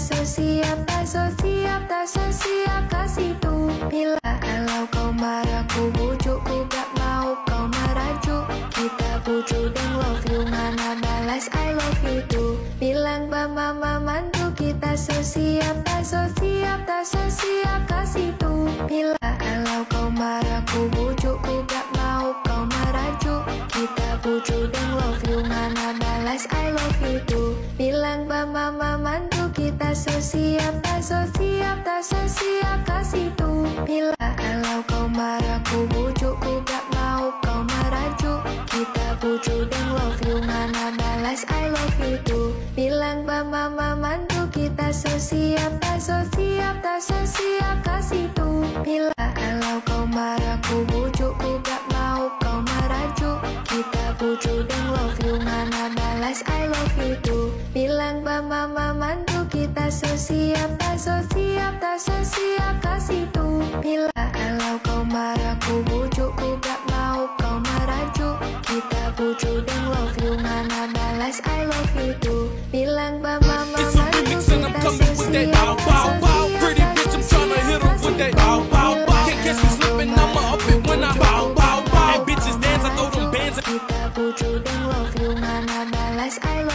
so siap Tak so siap kasih tuh Bila kalau kau marah ku bujukku gak mau kau merajuk. Kita bujuk dan love you Mana balas I love you too. Bilang mama mantu kita so siap Tak so siap tak so siap kasih tuh Bila kalau kau marah ku bujukku gak mau kau merajuk. Kita bujuk dan love you Mana balas I love you too Bilang mama mantu kita so siap Tak so siap tak so siap kasih tuh Bila kalau kau marah ku bujukku gak mau kau merajuk. Kita bujuk dan love you Mana balas I love you too. Bilang mama mantu kita so siap Tak so siap tak so siap kasih tuh Bila kalau kau marah ku bujukku gak mau kau merajuk. Kita bujuk dan love you Mana balas I love you Bilang mama mantu kita sosiap tak sosiap tak sosiap kasih tuh bila kalau kau marah ku bujuk ku gak mau kau merajuk. Kita bujuk dan love you mana balas I love you tuh bilang mama mama kita Kita dan love you mana balas I love